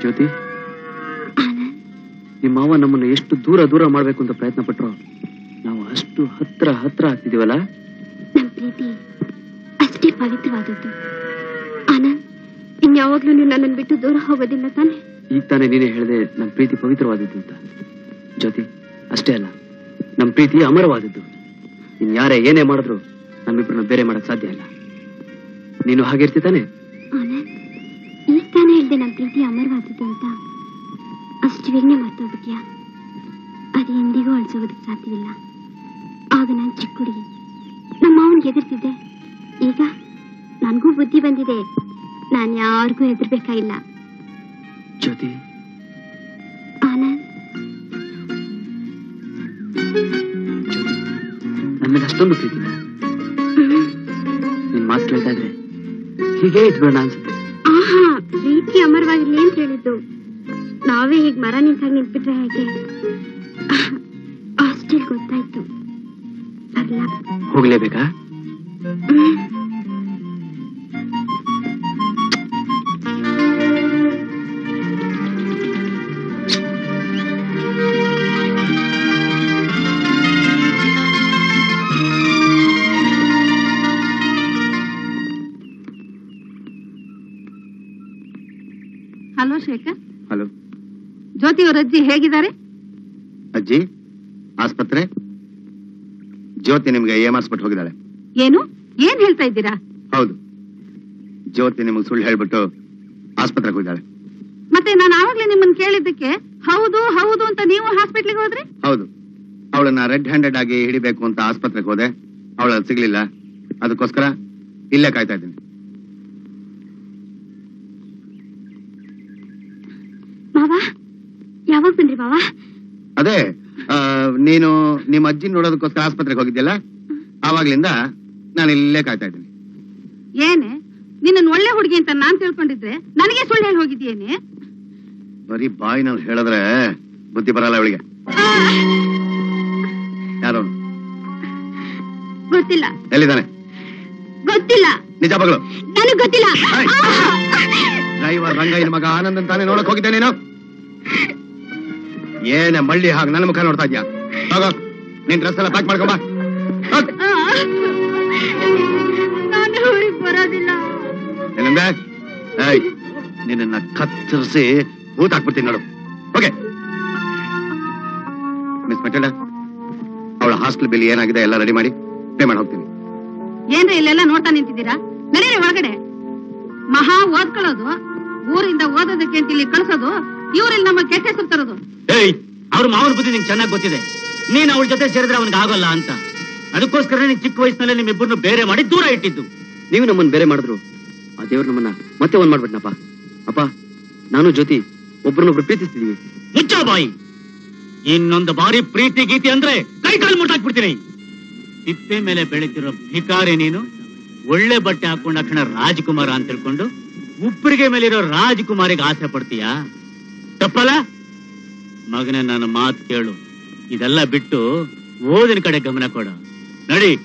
ಜ್ಯೋತಿ ನಿಮ್ಮ ಮಾವ ನಮ್ಮನ್ನ ಎಷ್ಟು ದೂರ ದೂರ ಮಾಡಬೇಕು ಅಂತ ಪ್ರಯತ್ನ ಪಟ್ರು. ನಾವು ಅಷ್ಟು ಹತ್ರ ಹತ್ರ ಆಗ್ತಿದೀವಲ್ಲ? ಪ್ರೀತಿ ಅಷ್ಟೇ ಪವಿತ್ರವಾದದ್ದು. ಆನಂದ್ ಇನ್ಯಾವಾಗ್ಲೂ ನೀವು ನನ್ನನ್ನು ಬಿಟ್ಟು ದೂರ ಹೋಗೋದಿಲ್ಲ ತಾನೆ? ಈಗ ತಾನೇ ನೀನೇ ಹೇಳಿದೆ ನಮ್ಮ ಪ್ರೀತಿ ಪವಿತ್ರವಾದದ್ದು ಅಂತ. ಜ್ಯೋತಿ ಅಷ್ಟೇ ಅಲ್ಲ. ನಮ್ಮ ಪ್ರೀತಿ ಅಮರವಾದದ್ದು. ಇನ್ ಯಾರೇ ಏನೇ ಮಾಡಿದ್ರು ನಮ್ಮಿಬ್ಬರನ್ನ ಬೇರೆ ಮಾಡಕ್ ಸಾಧ್ಯ ಇಲ್ಲ. ನೀನು ಹಾಗೆ ತಾನೆ? ಆನಂದ್ ಈಗ ನಮ್ಮ ಪ್ರೀತಿ ಅಮರವಾದದ್ದು ಅಂತ ಅಷ್ಟು ಬೇಗನೆ ಮರ್ತೋಗ್ಬಿಟ್ಯಾ ಅದು ಎಂದಿಗೂ ಅಳಿಸೋದಕ್ಕೆ ಸಾಧ್ಯವಿಲ್ಲ. ಆಗ ನಾನು ಚಿಕ್ಕ ಹುಡುಗಿ. ನಮ್ಮ ಮಾವನಿಗೆ ಹೆದರ್ತಿದ್ದೆ. ಈಗ ನನಗೂ ಬುದ್ಧಿ ಬಂದಿದೆ. ನಾನು ಯಾರಿಗೂ ಹೆದರ್ಬೇಕಾಗಿಲ್ಲ. ಜ್ಯೋತಿ. ಆನಂದ್ ಅಷ್ಟೊಂದು ಪ್ರೀತಿನ? ನಿನ್ ಮಾತು ಕೇಳ್ತಾ ಇದ್ರೆ ಹೀಗೆ ಇಟ್ಬೇಡ ಅನ್ಸುತ್ತೆ. ಪ್ರೀತಿ ಅಮರವಾಗಿರ್ಲಿ ಅಂತ ಹೇಳಿದ್ದು. ನಾವೇ ಹೀಗೆ ಮರ ನಿಂತಾಗ ನಿಂತ್ಬಿಟ್ರೆ ಹೇಗೆ? ಹಾಸ್ಟೆಲ್ ಗೊತ್ತಾಯ್ತು. ಹೋಗ್ಲೇಬೇಕಾ? ಹಲೋ ಶೇಖರ್ ಹಲೋ ಜ್ಯೋತಿ ಅವರ ಅಜ್ಜಿ ಹೇಗಿದ್ದಾರೆ? ಅಜ್ಜಿ ಆಸ್ಪತ್ರೆ? ಜ್ಯೋತಿ ನಿಮ್ಗೆ ಪಟ್ ಹೋಗಿದ್ದಾಳೆ. ಏನು? ಏನ್ ಹೇಳ್ತಾ ಇದ್ದೀರಾ? ಹೌದು. ಜ್ಯೋತಿ ನಿಮಗೆ ಸುಳ್ಳು ಹೇಳ್ಬಿಟ್ಟು ಆಸ್ಪತ್ರೆಗೆ ಹೋಗಿದ್ದಾಳೆ. ಮತ್ತೆ ನಾನು ಆವಾಗ್ಲೇ ನಿಮ್ಮನ್ನ ಕೇಳಿದ್ದಕ್ಕೆ ಹೌದು ಹೌದು ಅಂತ ನೀವು ಹಾಸ್ಪಿಟ್ಲಿಗೆ ಹೋದ್ರಿ? ಹೌದು. ಅವಳನ್ನ ರೆಡ್ ಹ್ಯಾಂಡೆಡ್ ಆಗಿ ಹಿಡಿಬೇಕು ಅಂತ ಆಸ್ಪತ್ರೆಗೆ ಹೋದೆ. ಅವಳ ಸಿಗ್ಲಿಲ್ಲ. ಅದಕ್ಕೋಸ್ಕರ ಇಲ್ಲೇ ಕಾಯ್ತಾ ಇದ್ದೀನಿ ಮಾವ ಬಂದ್ರಿ ಅದೇ ನೀನು ನಿಮ್ಮ ಅಜ್ಜಿ ನೋಡೋದಕ್ಕೋಸ್ಕರ ಆಸ್ಪತ್ರೆಗೆ ಹೋಗಿದ್ಯಲ್ಲ? ಆವಾಗ್ಲಿಂದ ನಾನು ಇಲ್ಲೇ ಕಾಯ್ತಾ ಇದ್ದೀನಿ. ಏನೇ? ನಿನ್ನ ಒಳ್ಳೆ ಹುಡುಗಿ ಅಂತ ನಾನ್ ತಿಳ್ಕೊಂಡಿದ್ರೆ ನನಗೆ ಸುಳ್ಳು ಹೇಳಿ ಹೋಗಿದ್ಯೇನೆ? ಬರೀ ಬಾಯಿನಲ್ಲಿ ಹೇಳಿದ್ರೆ ಬುದ್ಧಿ ಬರಲ್ಲ ಅವಳಿಗೆ. ಯಾರು? ಗೊತ್ತಿಲ್ಲ. ಎಲ್ಲಿದ್ದಾನೆ? ಗೊತ್ತಿಲ್ಲ. ನಿಜ ಮಗಳು ನನಗ್ ಗೊತ್ತಿಲ್ಲ. ಡ್ರೈವರ್ ರಂಗಯ್ಯನ ಮಗ ಆನಂದ್ ಅಂತಾನೆ ನೋಡಕ್ ಹೋಗಿದ್ದೆ ನೀನು. ಏನೇ ಮಳ್ಳಿ ಹಾಗೆ ನನ್ನ ಮುಖ ನೋಡ್ತಾ ಇದ್ಯಾ? ಹೋಗೋ ನಿನ್ ಡ್ರೆಸ್ ಎಲ್ಲ ಪ್ಯಾಕ್ ಮಾಡ್ಕೊಂಬ ಏನಂದೆ ಏಯ್ ನಿನ್ನ ಕತ್ತರಿಸಿ ಊತ ಹಾಕ್ಬಿಡ್ತೀನಿ ನೋಡು. ಓಕೆ ಮಿಸ್ ಮೆಟಲ್ಡ ಅವಳ ಹಾಸ್ಟೆಲ್ ಬಿಲ್ ಏನಾಗಿದೆ ಎಲ್ಲ ರೆಡಿ ಮಾಡಿ ಪೇ ಮಾಡಿ ಹೋಗ್ತೀನಿ. ಏನ್ರಿ ಇಲ್ಲೆಲ್ಲ ನೋಡ್ತಾ ನಿಂತಿದ್ದೀರಾ? ನಡೀರಿ ಒಳಗಡೆ. ಮಹಾ ಓದ್ಕೊಳ್ಳೋದು ಊರಿಂದ ಓದೋದಕ್ಕೆ ಅಂತ ಇಲ್ಲಿ ಕಳ್ಸೋದು ಇವ್ರಲ್ಲಿ ನಮ್ಮ ಕೆಟ್ಟ ಹೆಸರು ತರೋದು. ಏಯ್ ಅವ್ರ ಮಾವನ ಬುದ್ಧಿ ನಿಂಗೆ ಚೆನ್ನಾಗಿ ಗೊತ್ತಿದೆ. ನೀನ್ ಅವಳ ಜೊತೆ ಸೇರಿದ್ರೆ ಅವನಿಗೆ ಆಗೋಲ್ಲ ಅಂತ. ಅದಕ್ಕೋಸ್ಕರ ನೀನ್ ಚಿಕ್ಕ ವಯಸ್ಸಿನಲ್ಲಿ ನಿಮ್ಮಿಬ್ಬರನ್ನು ಬೇರೆ ಮಾಡಿ ದೂರ ಇಟ್ಟಿದ್ದು. ನೀವು ನಮ್ಮನ್ನ ಬೇರೆ ಮಾಡಿದ್ರು. ಆ ದೇವ್ರು ನಮ್ಮನ್ನ ಮತ್ತೆ ಒಂದ್ ಮಾಡ್ಬಿಟ್ನಪ್ಪ. ಅಪ್ಪ ನಾನು ಜ್ಯೋತಿ ಒಬ್ರನ್ನೊಬ್ರು ಪ್ರೀತಿಸ್ತಿದೀವಿ. ಮುಚ್ಚ ಬಾಯಿ. ಇನ್ನೊಂದು ಬಾರಿ ಪ್ರೀತಿ ಗೀತಿ ಅಂದ್ರೆ ಕೈ ಕಾಲು ಮುಟ್ಟಾಕ್ಬಿಡ್ತೀನಿ ತಿಪ್ಪೆ ಮೇಲೆ ಬೆಳೀತಿರೋ ಭಿಕಾರಿ ನೀನು ಒಳ್ಳೆ ಬಟ್ಟೆ ಹಾಕೊಂಡ ಕ್ಷಣ ರಾಜಕುಮಾರ ಅಂತ ತಿಳ್ಕೊಂಡು ಉಪ್ಪರಿಗೆ ಮೇಲಿರೋ ರಾಜಕುಮಾರಿಗೆ ಆಸೆ ಪಡ್ತೀಯಾ? ತಪ್ಪಲ್ಲ? ಮಗನೇ ನನ್ನ ಮಾತು ಕೇಳು. ಇದೆಲ್ಲ ಬಿಟ್ಟು ಓದಿನ ಕಡೆ ಗಮನ ಕೊಡು. ನಡಿ.